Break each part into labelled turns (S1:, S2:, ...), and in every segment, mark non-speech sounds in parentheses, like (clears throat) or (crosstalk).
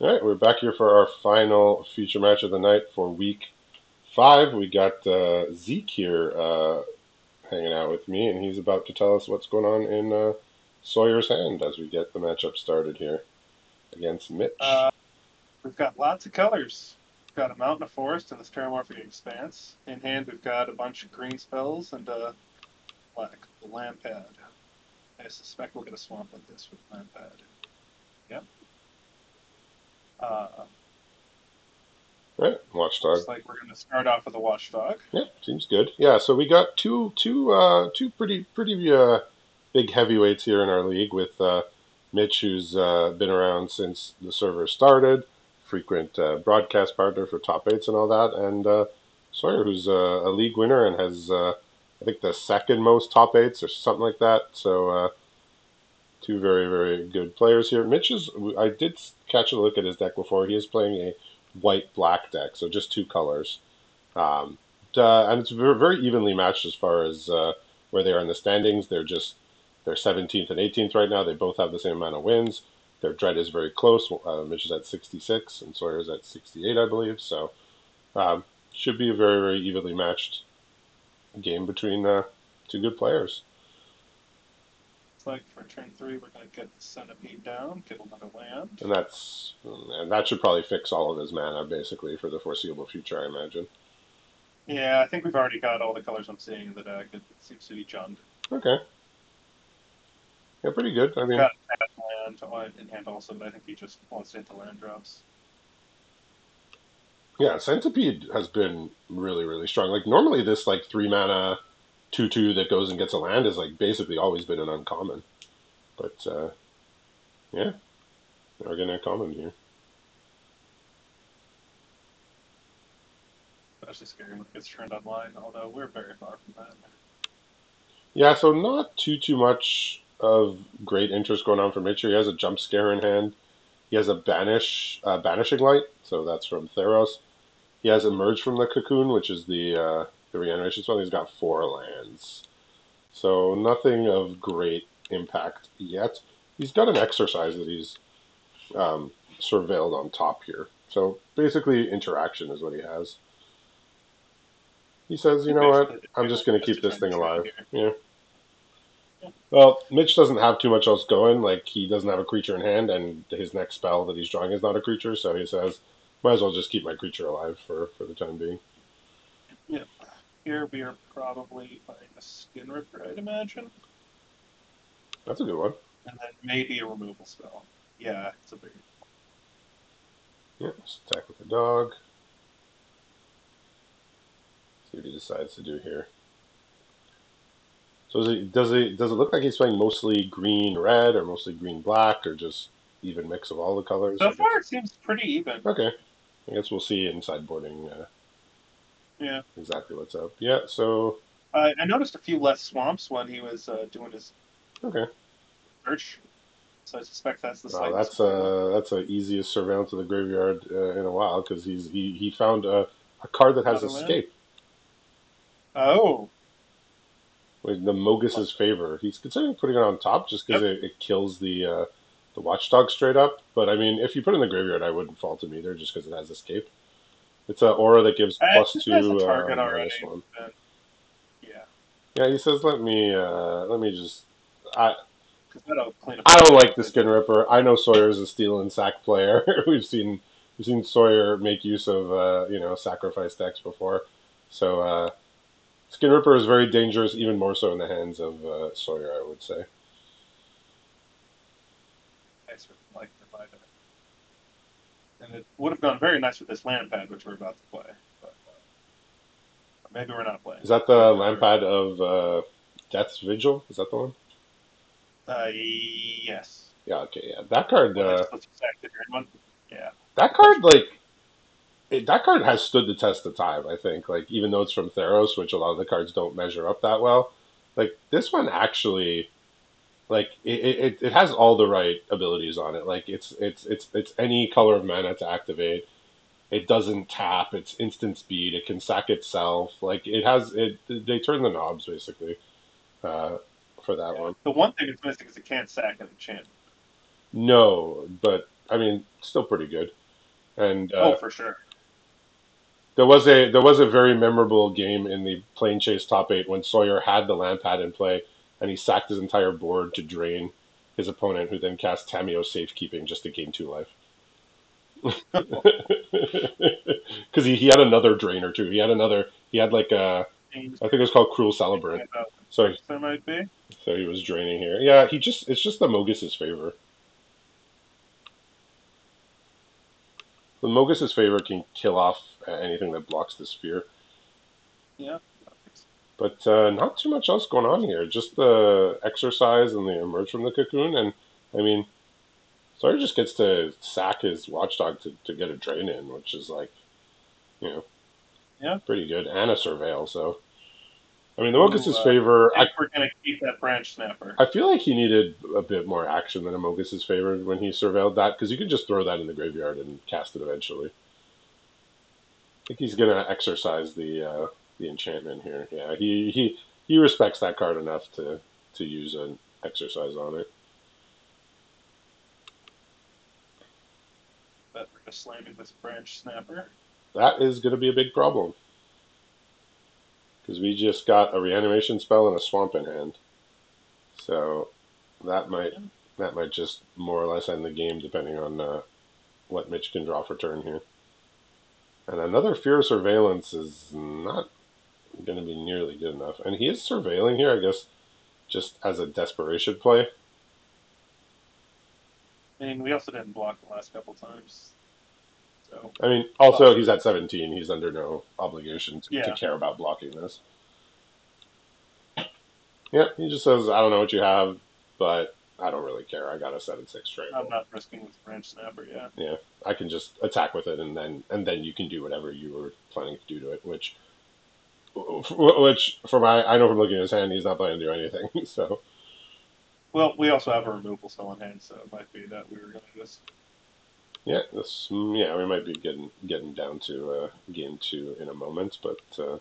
S1: All right, we're back here for our final feature match of the night for week five. We got uh, Zeke here uh, hanging out with me, and he's about to tell us what's going on in uh, Sawyer's hand as we get the matchup started here against Mitch.
S2: Uh, we've got lots of colors. We've got a mountain, of forest, and this terramorphic expanse. In hand, we've got a bunch of green spells and a black the pad. I suspect we'll get a swamp with this with lampad. Yep. Uh,
S1: right, Watchdog.
S2: looks like we're going to start off with a watchdog.
S1: Yeah, seems good. Yeah, so we got two two uh, two pretty pretty uh, big heavyweights here in our league with uh, Mitch, who's uh, been around since the server started, frequent uh, broadcast partner for top eights and all that, and uh, Sawyer, who's a, a league winner and has uh, I think the second most top eights or something like that. So uh, two very very good players here. Mitch is I did catch a look at his deck before. He is playing a white black deck, so just two colors. Um, uh, and it's very, evenly matched as far as uh, where they are in the standings. They're just they're 17th and 18th right now. They both have the same amount of wins. Their dread is very close. Uh, Mitch is at 66 and Sawyer's at 68, I believe. So um, should be a very very evenly matched game between uh, two good players.
S2: Like for turn three, we're going to get the centipede down, get another land.
S1: And that's and that should probably fix all of his mana basically for the foreseeable future, I imagine.
S2: Yeah, I think we've already got all the colors I'm seeing in the deck. It, it seems to be jumped.
S1: Okay. Yeah, pretty good. I mean,
S2: Got land in hand also, but I think he just wants to hit the land drops.
S1: yeah, Centipede has been really, really strong. Like normally, this like three mana, two two that goes and gets a land is like basically always been an uncommon. But uh, yeah, we're getting a common here.
S2: Especially scary when it gets turned online, although we're very far from that.
S1: Yeah, so not too too much of great interest going on for Mitch. He has a jump scare in hand. He has a banish uh, banishing light, so that's from Theros. He has emerge from the cocoon, which is the uh, the regeneration spell. He's got four lands, so nothing of great impact yet. He's got an exorcise that he's um, surveilled on top here. So basically, interaction is what he has. He says, "You know what? I'm just going to keep this thing alive." Yeah. Well, Mitch doesn't have too much else going. Like he doesn't have a creature in hand, and his next spell that he's drawing is not a creature. So he says, "Might as well just keep my creature alive for for the time being."
S2: Here we are probably playing a skin ripper, I'd imagine,
S1: That's a good one.
S2: and then maybe a removal spell. Yeah, it's a big.
S1: Yeah, let's attack with the dog. See what he decides to do here. So does it does it does it look like he's playing mostly green red or mostly green black or just even mix of all the colors?
S2: So far, it seems pretty even.
S1: Okay. I guess we'll see in sideboarding uh,
S2: Yeah,
S1: exactly what's up. Yeah, so
S2: I I noticed a few less swamps when he was uh, doing his
S1: okay.
S2: search, so I suspect that's the
S1: Wow, that's uh that's the easiest surveillance of the graveyard uh, in a while because he's he, he found a, a card that has
S2: Another land?
S1: escape
S2: Oh,
S1: with the Mogis's favor. He's considering putting it on top just because it, it kills the uh, the watchdog straight up. But I mean, if you put it in the graveyard, I wouldn't fault him either just because it has escape. It's an aura that gives plus two uh,
S2: target
S1: minus
S2: already.
S1: one.
S2: yeah,
S1: Yeah, he says, "Let me uh, let me just." I,
S2: because that'll clean up.
S1: I don't like the Skin Ripper. I know Sawyer's a steal and sack player. (laughs) we've seen we've seen Sawyer make use of uh, you know sacrifice decks before. So uh, Skin Ripper is very dangerous, even more so in the hands of uh, Sawyer, I would say.
S2: nice with like the fighter. And it would have gone very nice with this lampad, which we're about to play. But uh, maybe we're not playing.
S1: Is that the lampad of uh, Death's Vigil? Is that the one?
S2: Uh, yes.
S1: Yeah. Okay. Yeah. That card. Uh,
S2: Let's green one. Yeah.
S1: that card like. It, that card has stood the test of time, I think. Like, even though it's from Theros, which a lot of the cards don't measure up that well, like this one actually like it, it, it has all the right abilities on it. Like it's it's it's it's any color of mana to activate. It doesn't tap. It's instant speed. It can sack itself. Like it has it. They turn the knobs basically uh, for that one.
S2: The one thing it's missing is it can't sack an enchantment.
S1: No, but I mean, still pretty good. And uh,
S2: oh, for sure.
S1: there was a there was a very memorable game in the plane chase top eight when Sawyer had the lampad in play and he sacked his entire board to drain his opponent, who then cast Tamiyo safekeeping just to gain two life. (laughs) Because he, he had another drainer too. He had another. He had like a. I think it was called Cruel Celebrant. So
S2: there might be.
S1: so he was draining here. Yeah, he just it's just the Mogis's favor. The Mogis's favor can kill off anything that blocks the sphere.
S2: Yeah.
S1: But uh, not too much else going on here. Just the exorcise and the emerge from the cocoon. And I mean, Sawyer just gets to sack his watchdog to, to get a drain in, which is like, you know,
S2: Yeah.
S1: pretty good. And a surveil. So, I mean, the Mogis's
S2: Ooh, uh,
S1: favor.
S2: I we're gonna keep that branch snapper.
S1: I feel like he needed a bit more action than a Mogis's favor when he surveilled that because you could just throw that in the graveyard and cast it eventually. I think he's gonna exorcise the uh, the enchantment here. Yeah, he, he he respects that card enough to to use an exorcise on it.
S2: But we're just slamming this branch snapper.
S1: That is gonna be a big problem because we just got a reanimation spell and a swamp in hand, so that might that might just more or less end the game depending on uh, what Mitch can draw for turn here. And another fear of surveillance is not going to be nearly good enough. And he is surveilling here, I guess, just as a desperation play.
S2: I mean, we also didn't block the last couple times. So
S1: I mean, also he's at 17. He's under no obligation to, to care about blocking this. Yeah, he just says, "I don't know what you have, but I don't really care. I got a seven six trade.
S2: I'm not risking this branch snapper yet.
S1: Yeah, I can just attack with it, and then and then you can do whatever you were planning to do to it. Which, which for my, I know from looking at his hand, he's not planning to do anything. (laughs) So
S2: Well, we also have a removal spell in hand, so it might be that we were gonna just
S1: yeah, this yeah, we might be getting getting down to uh, game two in a moment, but uh,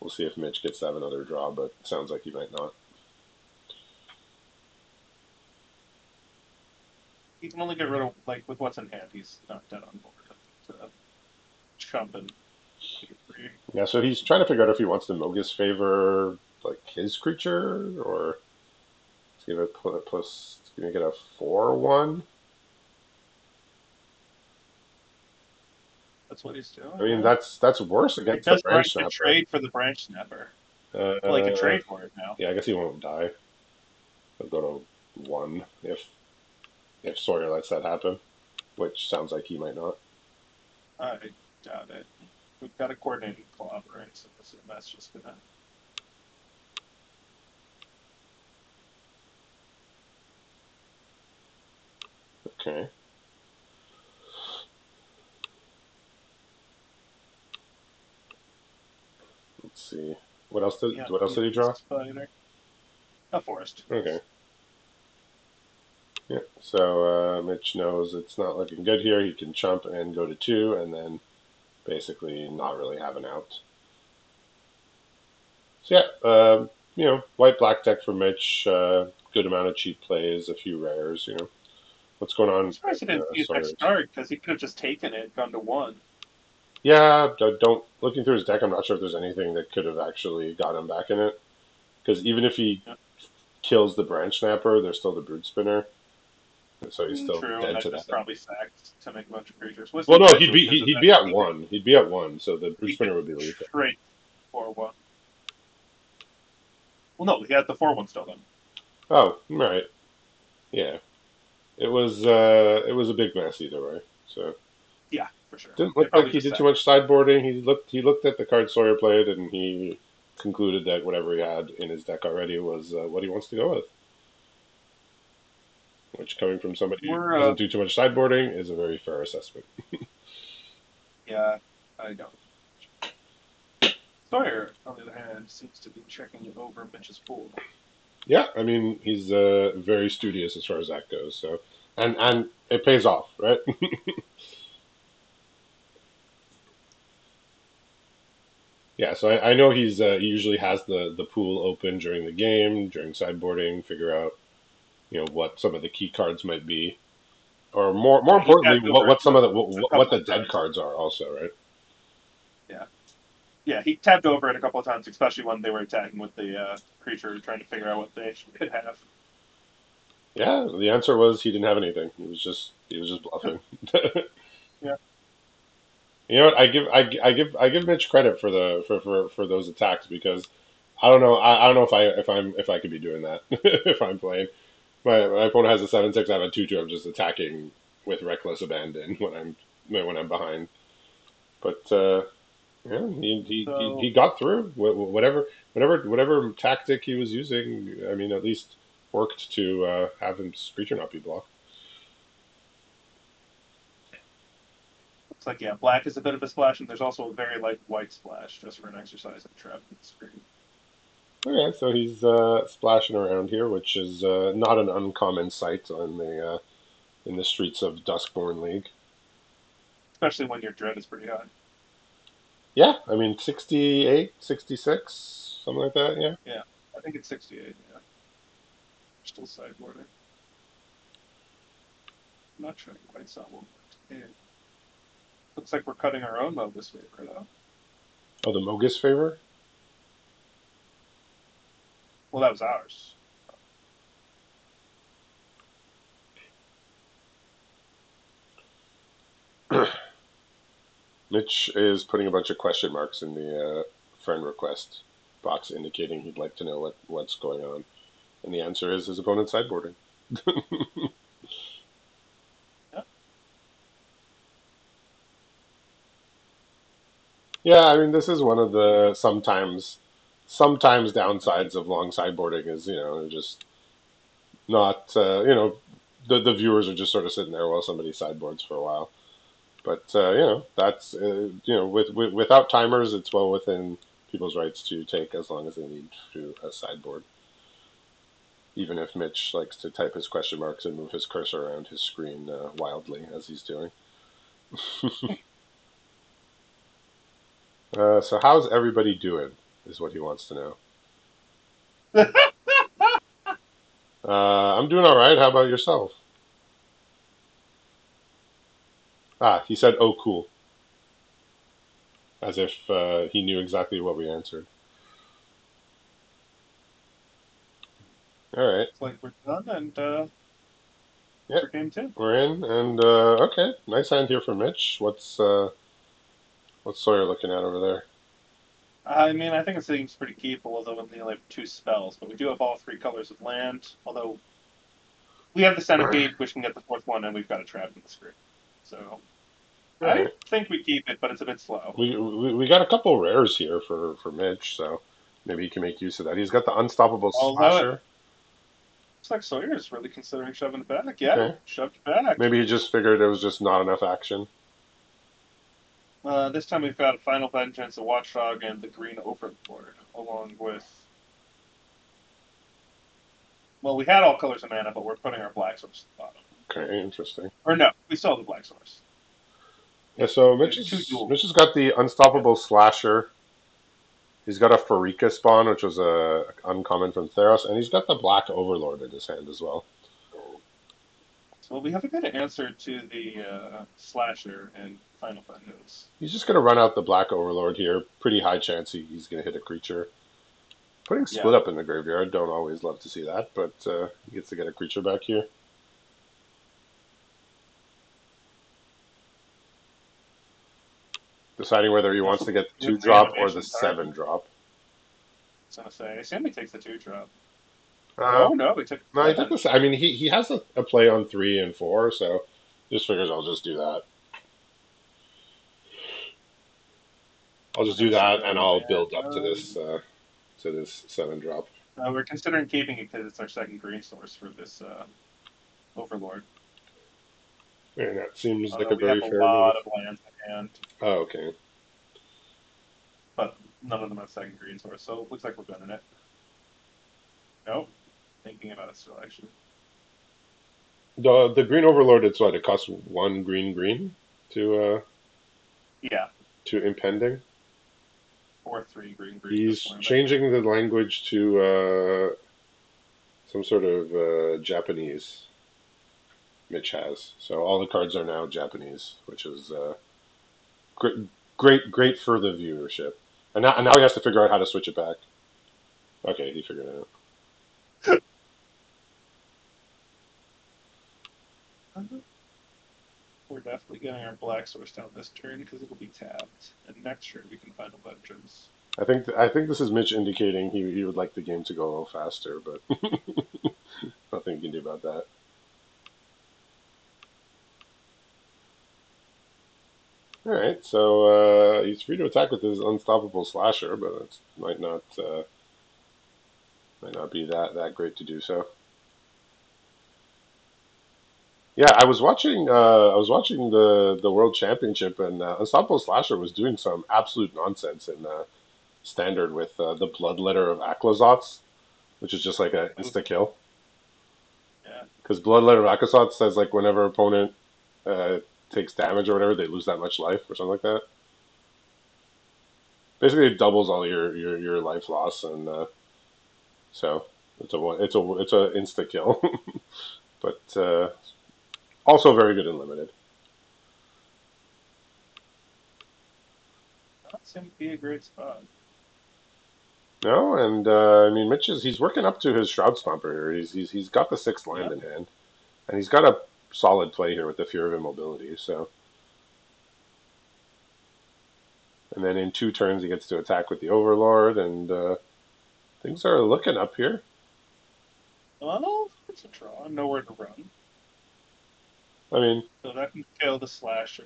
S1: we'll see if Mitch gets to have another draw. But sounds like he might not.
S2: he can only get rid of like with what's in hand. He's not dead on board. To chump and get free.
S1: Yeah, so he's trying to figure out if he wants to Mogis favor like his creature or let's give it pl- plus. Gonna get a four one.
S2: That's what he's doing.
S1: I mean, that's that's worse
S2: he
S1: against the
S2: does
S1: branch snapper.
S2: trade for the branch snapper.
S1: Uh,
S2: Well, he can trade for it now.
S1: Yeah, I guess he won't die. He'll go to one if if Sawyer lets that happen, which sounds like he might not.
S2: I doubt it. We've got a coordinated club, right? So that's, just gonna.
S1: Okay. Let's see. What else did
S2: Yeah,
S1: What else did he draw?
S2: A forest.
S1: Okay. Yeah. So uh, Mitch knows it's not looking good here. He can chump and go to two, and then basically not really have an out. So yeah, um, you know, white black deck for Mitch. Uh, good amount of cheap plays, a few rares. You know, what's going on?
S2: I'm surprised he didn't
S1: uh,
S2: use
S1: Sawyer's?
S2: because he could have just taken it, gone to one.
S1: Yeah, don't looking through his deck. I'm not sure if there's anything that could have actually got him back in it. Because even if he
S2: Yeah.
S1: kills the branch snapper, there's still the brood spinner, so he's still
S2: Mm, True,
S1: dead to
S2: that's
S1: that.
S2: probably sacked to make a bunch of creatures. What's
S1: Well, no, he'd be he'd, he'd be at one. He'd be at one, so the brood
S2: He
S1: spinner would be lethal.
S2: Trade for one. Well, no, he had the four one still then.
S1: Oh, right. Yeah, it was uh, it was a big mess either way. So
S2: Yeah, for sure.
S1: didn't look like he did too much sideboarding. He looked he looked at the card Sawyer played, and he concluded that whatever he had in his deck already was uh, what he wants to go with. Which, coming from somebody who
S2: uh,
S1: doesn't do too much sideboarding, is a very fair assessment. (laughs)
S2: Yeah, I don't. Sawyer, on the other hand, seems to be checking over Mitch's pool.
S1: Yeah, I mean he's uh, very studious as far as that goes. So, and and it pays off, right? (laughs) yeah, so I, I know he's uh, he usually has the the pool open during the game, during sideboarding, figure out you know what some of the key cards might be, or more more importantly, what, what some of the what, what the dead
S2: times.
S1: cards are also, right?
S2: Yeah, yeah, he tapped over it a couple of times, especially when they were attacking with the uh, creature, trying to figure out what they could have.
S1: Yeah, the answer was he didn't have anything. He was just he was just bluffing. (laughs) (laughs)
S2: Yeah.
S1: You know what? I give I, I give I give Mitch credit for the for, for, for those attacks because I don't know I, I don't know if I if I'm if I could be doing that (laughs) if I'm playing. My my opponent has a seven six. I have a two two. I'm just attacking with reckless abandon (laughs) when I'm when I'm behind. But uh, yeah, he he,
S2: So-
S1: he he got through Wh- wh- whatever whatever whatever tactic he was using. I mean, at least worked to uh, have his creature not be blocked.
S2: Looks like yeah, black is a bit of a splash, and there's also a very light white splash just for an exorcise in trap screen.
S1: Okay, so he's uh, splashing around here, which is uh, not an uncommon sight on the uh, in the streets of Duskmourn League.
S2: Especially when your dread is pretty high.
S1: Yeah, I mean 68, 66, something like that. Yeah.
S2: Yeah, I think it's 68, yeah. Still sideboarding. I'm not sure I quite saw what. Yeah. Looks like we're cutting our own Mogis favor, though.
S1: Oh, the Mogis favor.
S2: Well, that was ours. (clears throat)
S1: Mitch is putting a bunch of question marks in the uh, friend request box, indicating he'd like to know what, what's going on. And the answer is his opponent's sideboarding. (laughs) yeah, I mean, this is one of the sometimes, sometimes downsides of long sideboarding is you know just not uh, you know the the viewers are just sort of sitting there while somebody sideboards for a while. But uh, you know that's uh, you know with, with without timers, it's well within people's rights to take as long as they need to a sideboard. Even if Mitch likes to type his question marks and move his cursor around his screen uh, wildly as he's doing. (laughs) (laughs) uh, so how's everybody doing? Is what he wants to know. (laughs) Uh, I'm doing all right. How about yourself? Ah, he said, "Oh, cool," as if uh, he knew exactly what we answered. All right,
S2: Looks like we're done, and uh,
S1: Yep.
S2: for game two.
S1: we're in, and uh, okay, nice hand here for Mitch. What's uh, what's Sawyer looking at over there?
S2: I mean, I think it seems pretty keepable, although we only have two spells, but we do have all three colors of land, although we have the centipede, which can get the fourth one, and we've got a trap in the screen. So I think we keep it, but it's a bit slow.
S1: We, we we got a couple rares here for for Mitch, so maybe he can make use of that. He's got the unstoppable
S2: I'll allow it.
S1: slasher.
S2: Looks like Sawyer's really considering shoving it back. Yeah,
S1: Okay.
S2: shoved it back.
S1: Maybe he just figured it was just not enough action.
S2: Uh, this time we've got Final Vengeance, a Watchdog, and the Green Overlord, along with. Well, we had all colors of mana, but we're putting our black source at the bottom.
S1: Okay, interesting.
S2: Or no, we still have the black source.
S1: Yeah, so Mitch, is. Mitch has got the unstoppable slasher. He's got a Pharika spawn, which was a uncommon from Theros, and he's got the black overlord in his hand as well.
S2: So we have a good answer to the uh, slasher and Final Vengeance.
S1: He's just going to run out the black overlord here. Pretty high chance he, he's going to hit a creature. Putting split
S2: Yeah.
S1: up in the graveyard, don't always love to see that, but uh, he gets to get a creature back here. Deciding whether he wants to get the two drop or the
S2: card.
S1: seven drop.
S2: I was gonna say, I assume he takes the two drop.
S1: Uh,
S2: oh no, he took.
S1: No, he took this. I mean, he, he has a, a play on three and four, so just figures I'll just do that. I'll just do that, and I'll build up to this uh, to this seven drop.
S2: Uh, we're considering keeping it because it's our second green source for this uh, Overlord.
S1: And that seems like
S2: Although
S1: a very fair
S2: a lot
S1: move.
S2: of lands in hand,
S1: Oh, okay.
S2: but none of them have second green source, so it looks like we're done in it. Nope. Thinking about it still, actually.
S1: The the green overlord. It's what it costs one green green to uh
S2: Yeah,
S1: to impending.
S2: four three green green.
S1: He's
S2: this one, but-
S1: changing the language to uh some sort of uh, Japanese. Mitch has. So all the cards are now Japanese, which is uh, great, great, great for the viewership. And now, and now he has to figure out how to switch it back. Okay, he figured it out.
S2: We're definitely getting our black source down this turn because it'll be tapped, and next turn we can Final Vengeance.
S1: I think I think this is Mitch indicating he, he would like the game to go a little faster, but (laughs) nothing you can do about that. All right, so uh, he's free to attack with his unstoppable slasher, but it might not uh, might not be that that great to do so. Yeah, I was watching. Uh, I was watching the the World Championship, and uh, Unstoppable Slasher was doing some absolute nonsense in uh, standard with uh, the Bloodletter of Aclazotz, which is just like an insta kill.
S2: Yeah.
S1: Because Bloodletter of Aclazotz says like whenever opponent uh, takes damage or whatever, they lose that much life or something like that. Basically, it doubles all your your, your life loss, and uh, so it's a it's a it's a insta kill, (laughs) but uh, also very good in limited.
S2: That seems to be a great spot.
S1: No, and uh, I mean Mitch is he's working up to his Shroud Stomper here. He's he's he's got the sixth land
S2: Yeah.
S1: in hand, and he's got a solid play here with the Fear of Immobility. So, and then in two turns he gets to attack with the Overlord, and uh, things are looking up here.
S2: Well, it's a draw. Nowhere to run.
S1: I mean,
S2: So that can kill the slasher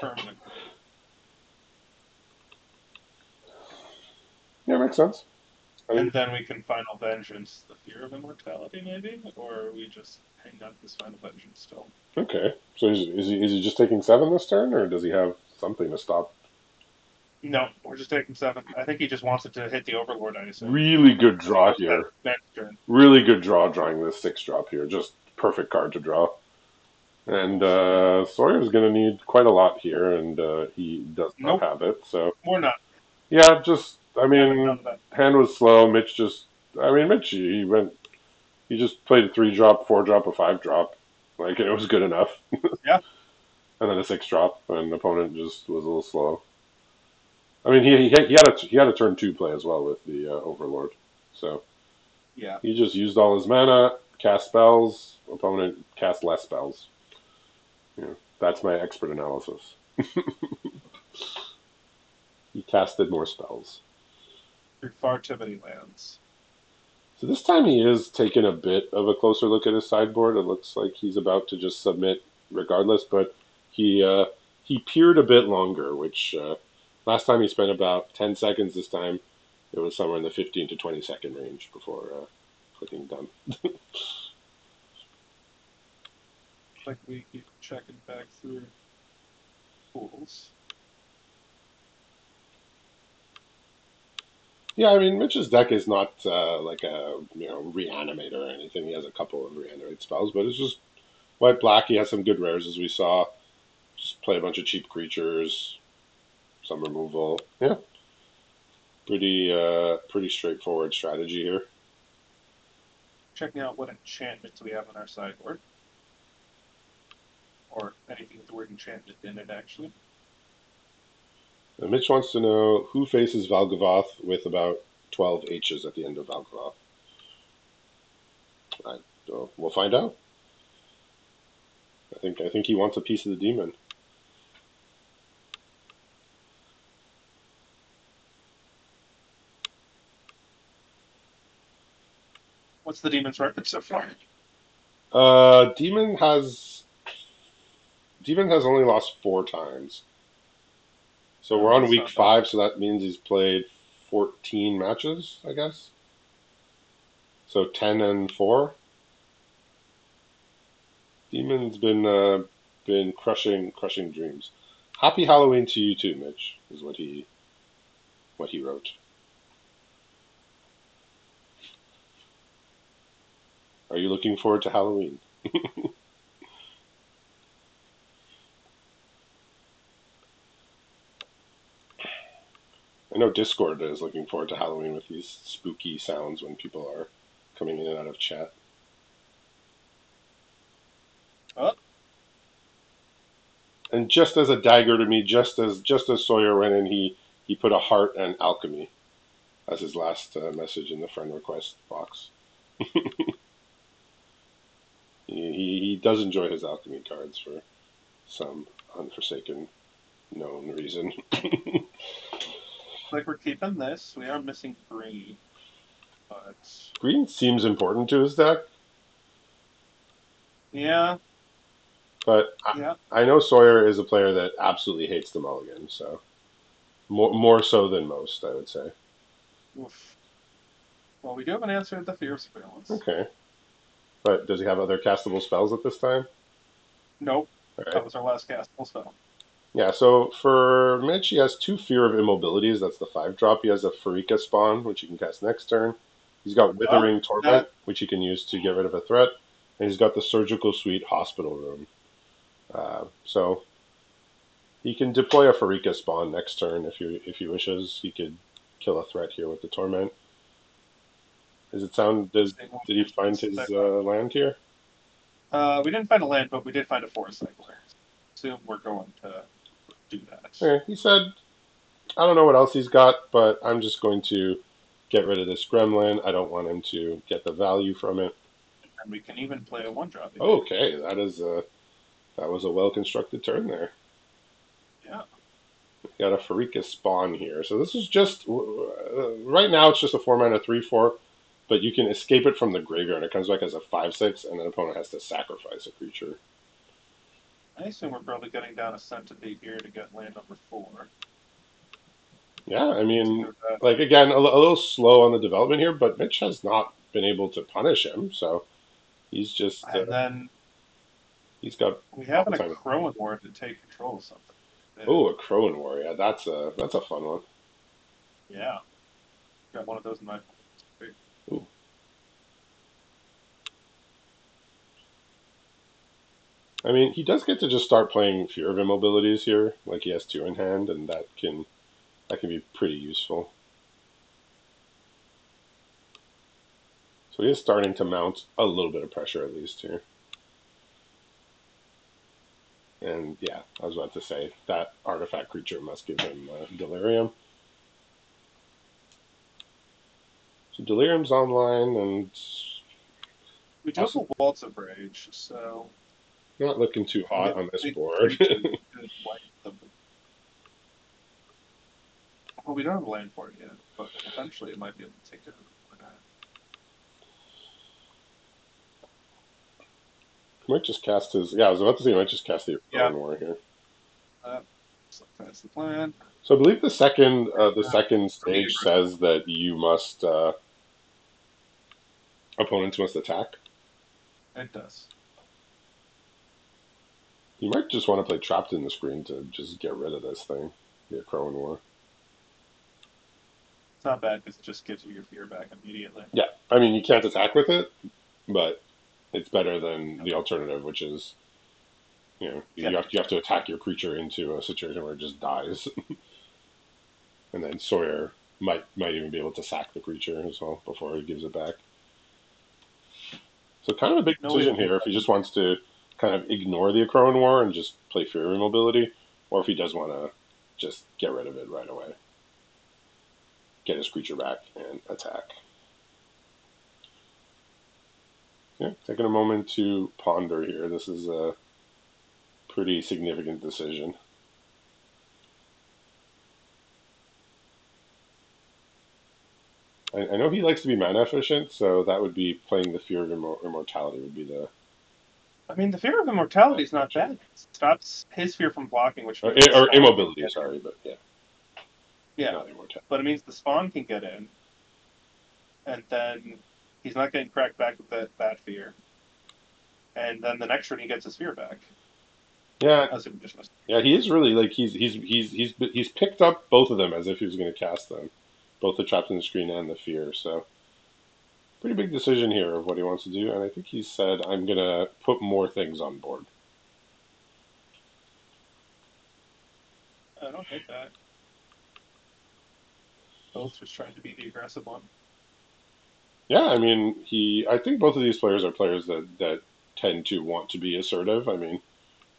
S2: permanently.
S1: yeah, makes sense. I mean,
S2: And then we can Final Vengeance the Fear of Immortality, maybe? Or we just hang on to this Final Vengeance still.
S1: okay. So is, is he is he just taking seven this turn, or does he have something to stop?
S2: No, we're just taking seven. I think he just wants it to hit the Overlord, I assume.
S1: Really good draw here.
S2: Next turn.
S1: Really good draw drawing this six drop here. Just perfect card to draw. And uh, Sawyer's going to need quite a lot here, and uh, he does not
S2: Nope.
S1: have it. So
S2: we're not.
S1: yeah, just I mean, hand was slow. Mitch just, I mean, Mitch he went, he just played a three drop, four drop, a five drop, like it was good enough. (laughs)
S2: Yeah.
S1: And then a six drop, and the opponent just was a little slow. I mean, he he had a he had a turn two play as well with the uh, Overlord, so
S2: Yeah.
S1: he just used all his mana, cast spells. Opponent cast less spells. Yeah, that's my expert analysis. (laughs) he casted more spells.
S2: Through far too many lands.
S1: So this time he is taking a bit of a closer look at his sideboard. It looks like he's about to just submit regardless, but he uh, he peered a bit longer, which uh, last time he spent about 10 seconds. This time it was somewhere in the 15 to 20 second range before uh, clicking done. (laughs)
S2: Like we keep checking back through pools.
S1: Yeah, I mean Mitch's deck is not uh, like a you know reanimator or anything. He has a couple of reanimate spells, but it's just white black. He has some good rares as we saw. Just play a bunch of cheap creatures, some removal. Yeah, pretty uh, pretty straightforward strategy here.
S2: Checking out what enchantments we have on our sideboard. Or anything with the word enchantment in it, actually.
S1: Uh, Mitch wants to know who faces Valgavoth with about twelve H's at the end of Valgavoth. I, uh, we'll find out. I think I think he wants a piece of the demon.
S2: What's the demon's record so far?
S1: Uh, Demon has Demon has only lost four times. So we're on week five, so that means he's played fourteen matches, I guess. So ten and four. Demon's been uh, been crushing crushing dreams. Happy Halloween to you too, Mitch, is what he what he wrote. Are you looking forward to Halloween? (laughs) I know Discord is looking forward to Halloween with these spooky sounds when people are coming in and out of chat. And just as a dagger to me, just as just as Sawyer went in, he he put a heart and alchemy as his last uh, message in the friend request box. (laughs) he, he he does enjoy his alchemy cards for some unforsaken known reason. (laughs)
S2: Like we're keeping this. We are missing green, but
S1: Green seems important to his deck,
S2: yeah,
S1: but I,
S2: yeah.
S1: I know Sawyer is a player that absolutely hates the mulligan, so more more so than most, I would say.
S2: Oof. Well, we do have an answer at the fear of surveillance.
S1: Okay, but does he have other castable spells at this time?
S2: Nope,
S1: All
S2: that was our last castable spell.
S1: Yeah, so for Mitch, he has two Fear of Immobilities. That's the five drop. He has a Pharika Spawn, which he can cast next turn. He's got Withering Torment, which he can use to get rid of a threat. And he's got the Surgical Suite Hospital Room. Uh, so he can deploy a Pharika Spawn next turn if he, if he wishes. He could kill a threat here with the Torment. Does it sound? Does did he find his uh, land here?
S2: Uh, we didn't find a land, but we did find a forest cycler. Assume we're going to do that.
S1: Okay, he said, I don't know what else he's got, but I'm just going to get rid of this gremlin. I don't want him to get the value from it.
S2: And we can even play a one drop.
S1: Okay, that is a that was a well constructed turn there.
S2: Yeah.
S1: Got a Pharika spawn here, so this is just uh, right now. It's just a four mana three four, but you can escape it from the graveyard. It comes back as a five six, and the opponent has to sacrifice a creature.
S2: I assume we're probably getting down a centipede here to get land number four.
S1: Yeah, I mean, like again, a, a little slow on the development here, but Mitch has not been able to punish him, so he's just uh,
S2: And then
S1: he's got
S2: we have an
S1: Time.
S2: Akroan War to take control of something.
S1: oh a Crowan warrior. That's a that's a fun one.
S2: Yeah. Got one of those in my.
S1: I mean, he does get to just start playing Fear of Immobilities here, like he has two in hand, and that can that can be pretty useful. So he is starting to mount a little bit of pressure at least here. And yeah, I was about to say that artifact creature must give him uh, delirium. So delirium's online and
S2: We have a Waltz of Rage, so.
S1: Not looking too hot on this board.
S2: three, two, good white of- Well, we don't have a land for it yet, but eventually it might be able to take it.
S1: might just cast his. Yeah, I was about to say might just cast the
S2: Yeah.
S1: War here.
S2: So that's the plan.
S1: So I believe the second uh, the second stage says that you must uh, opponents must attack.
S2: It does.
S1: You might just want to play trapped in the screen to just get rid of this thing, the Akroan War.
S2: It's not bad because it just gives you your fear back immediately.
S1: Yeah, I mean you can't attack with it, but it's better than the alternative, which is you know you have you have to attack your creature into a situation where it just dies, (laughs) and then Sawyer might might even be able to sack the creature as well before he gives it back. So kind of a big decision
S2: we-
S1: here if he just wants to kind of ignore the Akroan War and just play Fear of Immobility, or if he does want to just get rid of it right away, get his creature back and attack. Yeah, taking a moment to ponder here. This is a pretty significant decision. I, I know he likes to be mana efficient, so that would be playing the Fear of Immortality would be the
S2: I mean, the fear of immortality is not bad. It stops his fear from blocking, which
S1: or, or immobility. Sorry, but yeah,
S2: Yeah, but it means the spawn can get in, and then he's not getting cracked back with that bad fear. And then the next turn he gets his fear back
S1: Yeah,
S2: as a
S1: yeah, he is really like he's he's he's he's he's picked up both of them as if he was going to cast them, both the trapped in the screen and the fear. So pretty big decision here of what he wants to do, and I think he said I'm going to put more things on board.
S2: I don't hate that. Both just trying to be the aggressive one.
S1: Yeah, I mean, he. I think both of these players are players that that tend to want to be assertive. I mean,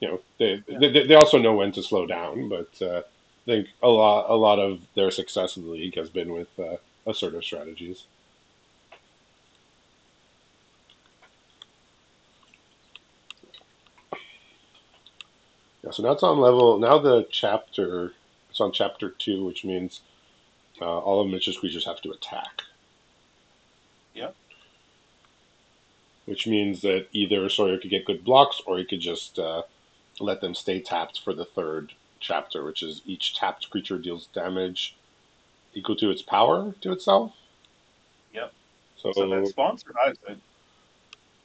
S1: you know, they,
S2: Yeah.
S1: they they also know when to slow down, but uh, I think a lot a lot of their success in the league has been with uh, assertive strategies. Yeah, so now it's on level. Now the chapter it's on chapter two, which means uh, all of Mitch's creatures have to attack.
S2: Yep.
S1: Which means that either Sawyer could get good blocks, or he could just uh, let them stay tapped for the third chapter, which is each tapped creature deals damage equal to its power to itself.
S2: Yep.
S1: So,
S2: So that spawn survives it.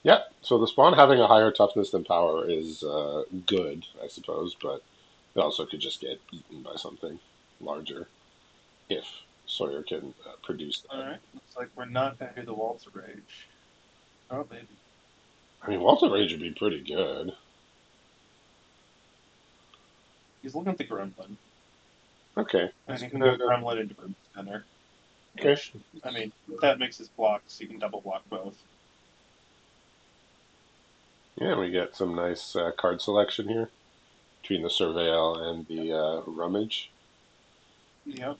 S1: Yeah, so the spawn having a higher toughness than power is uh, good, I suppose, but it also could just get eaten by something larger if Sawyer can uh, produce that.
S2: Alright. Looks like we're not gonna hear the Waltz of Rage. Oh maybe.
S1: I mean, Waltz of Rage would be pretty good.
S2: He's looking at the Gremlin.
S1: Okay.
S2: And he can
S1: gonna-
S2: go Gremlin into Room Center.
S1: Okay.
S2: I mean, that makes his blocks. You can double block both.
S1: Yeah, we get some nice uh, card selection here between the Surveil and the uh, Rummage.
S2: Yep.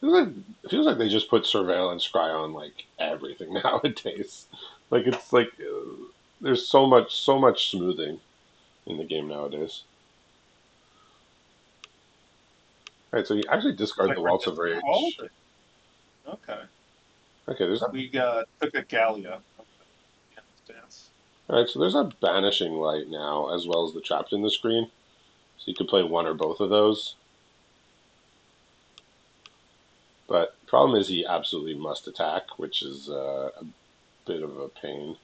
S1: Feels like, it feels like they just put Surveil and Scry on like everything (laughs) nowadays. Like it's like uh, there's so much so much smoothing in the game nowadays. All right, so you actually discard
S2: Wait,
S1: the Waltz of Rage.
S2: it? Okay.
S1: Okay, there's a
S2: We uh, took a Gallia. Dance.
S1: All right, so there's a banishing light now as well as the trapped in the screen, so you can play one or both of those. But problem is he absolutely must attack, which is uh, a bit of a pain.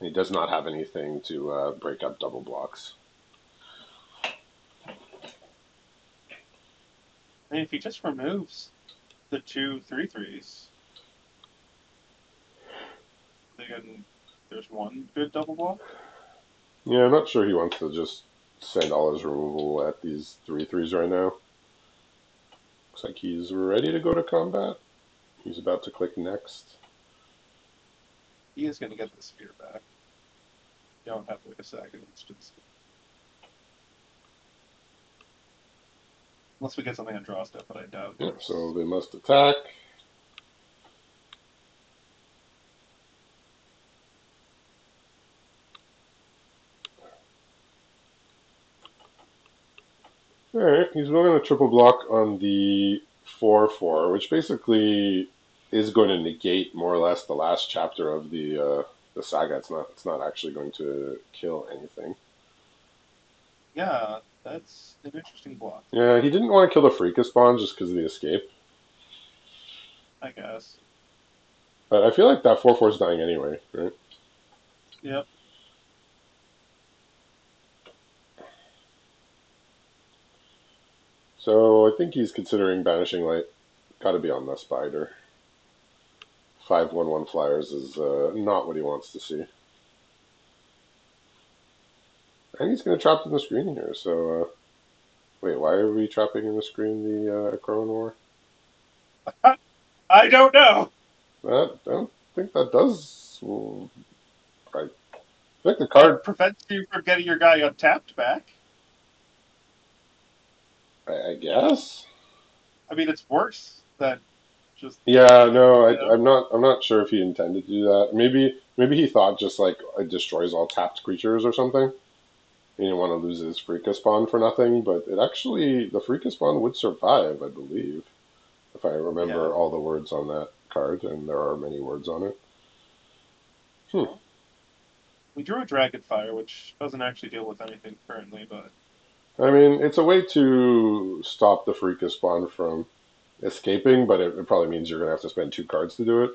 S1: He does not have anything to uh, break up double blocks.
S2: I mean, if he just removes the two three threes, then there's one good double block.
S1: Yeah, I'm not sure he wants to just send all his removal at these three threes right now. Looks like he's ready to go to combat. He's about to click next.
S2: He is going to get the spear back. You don't have to wait a second. It's just unless we get something on draw step, but I doubt.
S1: Yep, so they must attack. Alright, he's rolling a triple block on the 4 4, which basically is going to negate more or less the last chapter of the uh, the saga. It's not it's not actually going to kill anything.
S2: Yeah, that's an interesting block,
S1: Yeah, he didn't want to kill the Pharika spawn just because of the escape.
S2: I guess.
S1: But I feel like that 4 4 is dying anyway, right?
S2: Yep.
S1: So I think he's considering banishing light. Got to be on the spider. Five one one flyers is uh, not what he wants to see. And he's going to trap in the screen here. So uh, wait, why are we trapping in the screen the uh, War?
S2: I don't know.
S1: That I don't think that does. Well, I think the
S2: Card
S1: card.
S2: prevents you from getting your guy untapped back.
S1: I, I guess.
S2: I mean, it's worse than just
S1: Yeah, no. I, I'm not. I'm not sure if he intended to do that. Maybe, maybe he thought just like it destroys all tapped creatures or something. He didn't want to lose his Pharika spawn for nothing, but it actually the Pharika spawn would survive, I believe, if I remember
S2: Yeah.
S1: all the words on that card, and there are many words on it. Hmm.
S2: we drew a Dragonfire, which doesn't actually deal with anything currently, but
S1: I mean, it's a way to stop the Pharika spawn from escaping, but it, it probably means you're gonna have to spend two cards to do it.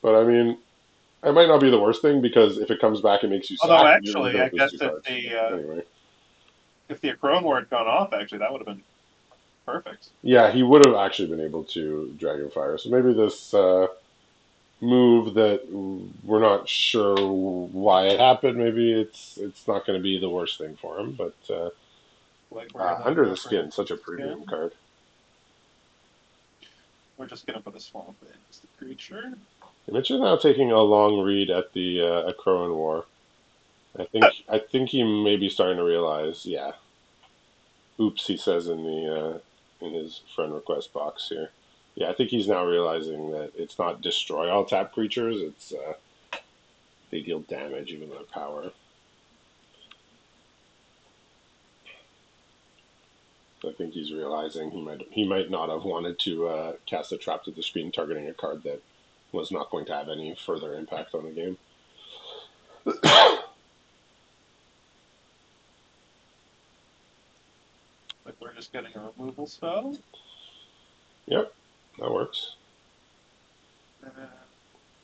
S1: But I mean, it might not be the worst thing because if it comes back, it makes you.
S2: Although
S1: sack,
S2: actually, I guess if
S1: cards.
S2: the, uh,
S1: anyway,
S2: if the Akroan War had gone off, actually, that would have been perfect.
S1: yeah, he would have actually been able to Dragonfire. So maybe this uh, move that we're not sure why it happened. Maybe it's it's not going to be the worst thing for him. But uh,
S2: Like
S1: uh, under the skin, such a premium
S2: Skin.
S1: card.
S2: We're just gonna put a swamp in as the creature.
S1: Mitch is now taking a long read at the uh, at Akroan War. I think I think he may be starting to realize, yeah. Oops, he says in the uh, in his friend request box here. Yeah, I think he's now realizing that it's not destroy all tap creatures; it's uh, they deal damage even though power. I think he's realizing he might he might not have wanted to uh, cast a Trapped in the Screen targeting a card that was not going to have any further impact on the game.
S2: Like we're just getting a removal spell.
S1: Yep, that works.
S2: Uh,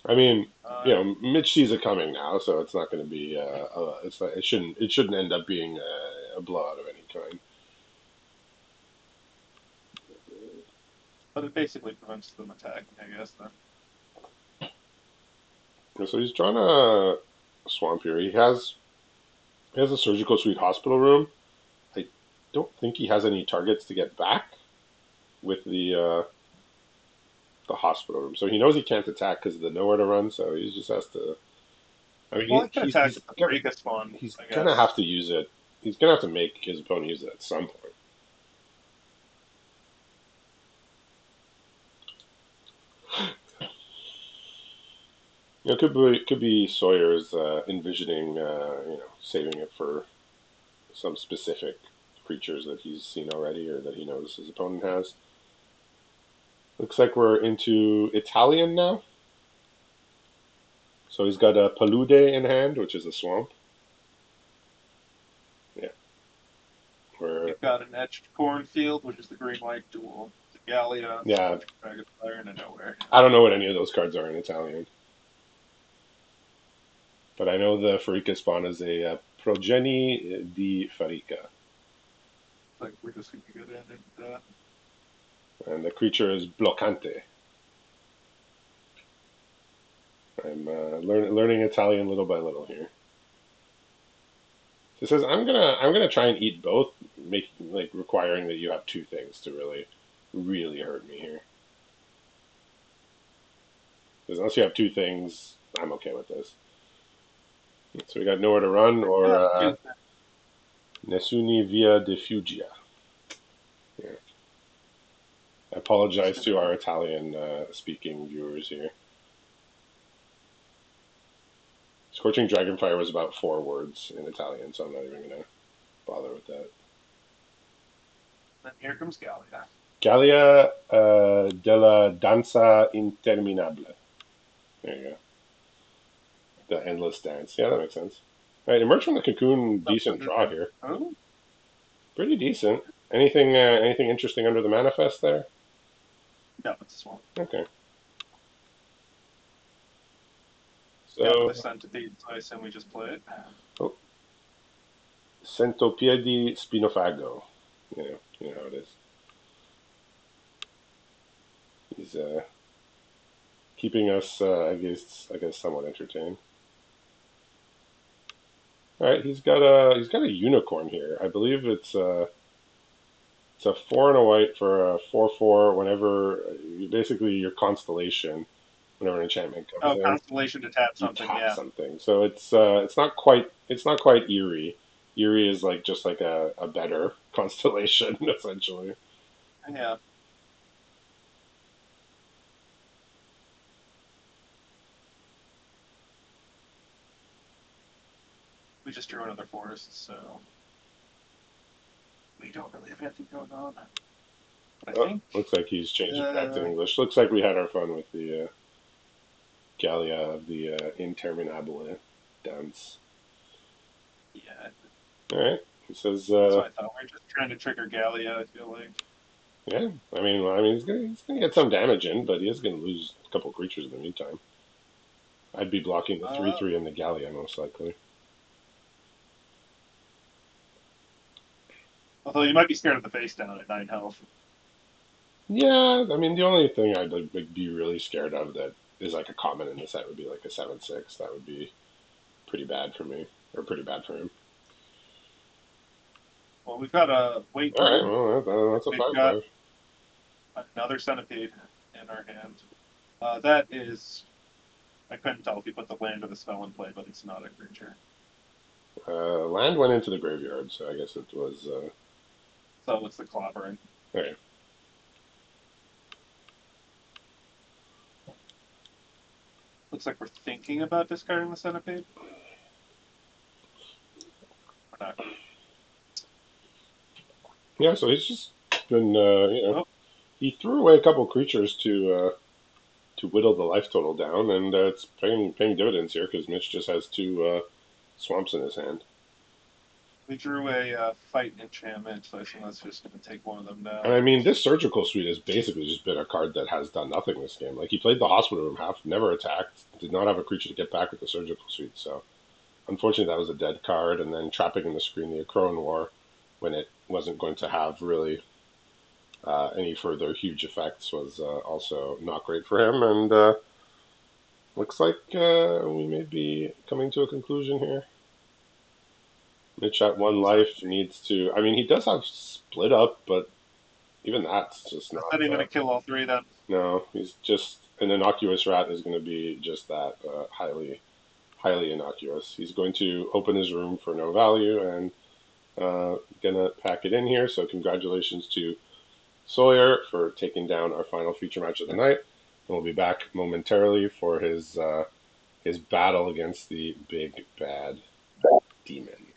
S1: I mean,
S2: uh,
S1: you know, Mitch sees it coming now, so it's not going to be. Uh, uh, it's not, it shouldn't it shouldn't end up being a, a blowout of any kind.
S2: but it basically prevents them attacking, I guess. Then.
S1: So he's drawn a swamp here. He has he has a surgical suite hospital room. I don't think he has any targets to get back with the uh, the hospital room. So he knows he can't attack because of the nowhere to run. So he just has to. I mean,
S2: Well,
S1: he- he's,
S2: attack
S1: he's
S2: the spawn.
S1: he's gonna have to use it. He's gonna have to make his opponent use it at some point. You know, it could be it could be Sawyer's uh, envisioning, uh, you know, saving it for some specific creatures that he's seen already or that he knows his opponent has. Looks like we're into Italian now. So he's got a Palude in hand, which is a swamp. Yeah. Where
S2: We've got an etched cornfield, which is the green white dual. The Gallia,
S1: Yeah.
S2: Dragonfire, and a nowhere.
S1: I don't know what any of those cards are in Italian. But I know the Pharika spawn is a uh, Progeny di Pharika.
S2: Like we're just gonna get in and uh,
S1: And the creature is Bloccante. I'm uh, learn, learning Italian little by little here. So it says I'm gonna I'm gonna try and eat both, make like requiring that you have two things to really really hurt me here. Because unless you have two things, I'm okay with this. So we got nowhere to run or uh, Nessuni via de Fugia. I apologize to our Italian uh, speaking viewers here. Scorching Dragonfire was about four words in Italian, so I'm not even going to bother with that.
S2: then here comes Gallia.
S1: Gallia uh, della Danza Interminabile. There you go. The Endless Dance. Yeah, that makes sense. All right, emerge from the cocoon. Decent draw here.
S2: Oh,
S1: Pretty decent. Anything? Uh, anything interesting under the manifest there?
S2: No, it's a swamp.
S1: Okay.
S2: yeah,
S1: So
S2: the centipede, so I assume we just play it. Oh.
S1: Centopiedi Spinofago. You know, you know how it is. He's uh, keeping us, uh, I guess, I guess, somewhat entertained. All right, he's got a he's got a unicorn here. I believe it's uh, it's a four and a white for a four four. Whenever basically your constellation, whenever an enchantment comes
S2: Oh,
S1: in,
S2: constellation to tap
S1: you
S2: something.
S1: tap
S2: Yeah,
S1: something. So it's uh, it's not quite it's not quite eerie. Eerie is like just like a, a better (laughs) constellation (laughs) essentially.
S2: yeah. We just drew another forest, so we don't really have anything going on. I
S1: Oh,
S2: think.
S1: looks like he's changed it back to
S2: Uh,
S1: English. Looks like we had our fun with the uh, Gallia of the uh, Interminabile dance.
S2: Yeah,
S1: All right. He says,
S2: that's
S1: uh,
S2: what I thought. We're just trying to trigger Gallia. I feel like.
S1: yeah. I mean, well, I mean, he's gonna he's gonna get some damage in, but he is gonna lose a couple creatures in the meantime. I'd be blocking the three
S2: Uh,
S1: three in the Gallia most likely.
S2: Although you might be scared of the face down at nine health.
S1: Yeah, I mean, the only thing I'd like, be really scared of that is like a common in the set would be like a seven six. That would be pretty bad for me, or pretty bad for him.
S2: Well, we've got a wait
S1: All right, well, that, that's a
S2: We've
S1: five
S2: got-
S1: five.
S2: another centipede in our hand. Uh, that is I couldn't tell if you put the land or the spell in play, but it's not a creature.
S1: Uh, land went into the graveyard, so I guess it was. Uh,
S2: So it's the clobbering.
S1: okay.
S2: Looks like we're thinking about discarding the centipede. We're not.
S1: Yeah, so he's just been, uh, you know,
S2: Oh.
S1: he threw away a couple creatures to uh, to whittle the life total down, and uh, it's paying paying dividends here because Mitch just has two uh, swamps in his hand.
S2: We drew a uh, fight enchantment, so I think that's just going to take one of them down.
S1: And I mean, this surgical suite has basically just been a card that has done nothing this game. Like he played the hospital room half, never attacked, did not have a creature to get back with the surgical suite. So, unfortunately, that was a dead card. And then trapping in the screen the Akroan War when it wasn't going to have really uh, any further huge effects was uh, also not great for him. And uh, looks like uh, we may be coming to a conclusion here. Mitch at one life needs to. I mean, he does have split up, but even that's just not.
S2: Is that even going to kill all three then?
S1: no, he's just an innocuous rat is going to be just that uh, highly, highly innocuous. He's going to open his room for no value and uh, gonna pack it in here. So congratulations to Sawyer for taking down our final feature match of the night. And we'll be back momentarily for his uh, his battle against the big bad demon.